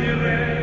Spirit.